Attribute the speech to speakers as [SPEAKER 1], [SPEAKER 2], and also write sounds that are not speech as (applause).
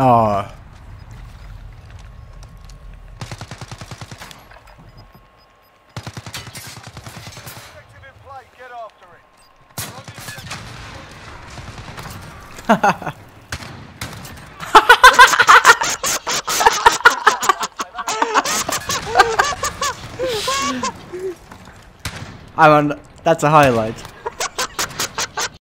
[SPEAKER 1] Oh. (laughs) I'm on. That's a highlight.